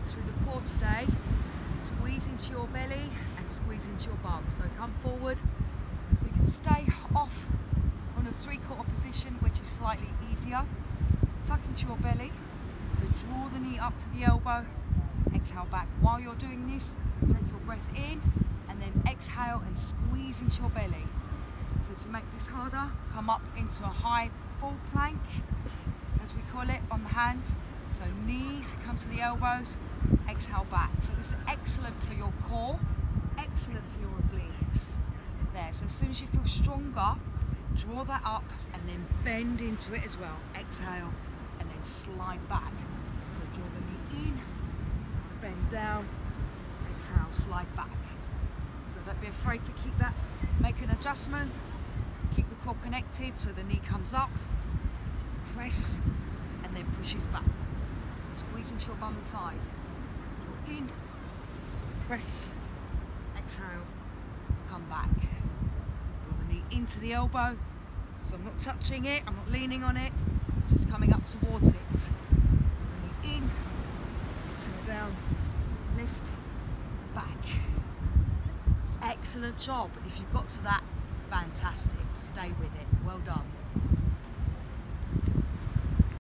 work through the core today. Squeeze into your belly and squeeze into your bum. So come forward so you can stay off on a three quarter position, which is slightly easier. Tuck into your belly. So draw the knee up to the elbow. Exhale back. While you're doing this, take your breath in and then exhale and squeeze into your belly. So to make this harder, come up into a high full plank, as we call it, on the hands. So knees come to the elbows, exhale back. So this is excellent for your core, excellent for your obliques. There, so as soon as you feel stronger, draw that up and then bend into it as well. Exhale and then slide back. So draw the knee in, bend down, exhale, slide back. So don't be afraid to keep that, make an adjustment, keep the core connected so the knee comes up, press and then pushes back. Squeeze into your bum and thighs. In, press, exhale, come back. Draw the knee into the elbow. So I'm not touching it, I'm not leaning on it, just coming up towards it. Knee in, exhale down, lift, back. Excellent job. If you've got to that, fantastic. Stay with it. Well done.